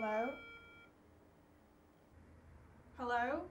Hello? Hello?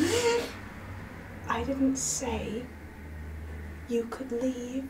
I didn't say you could leave.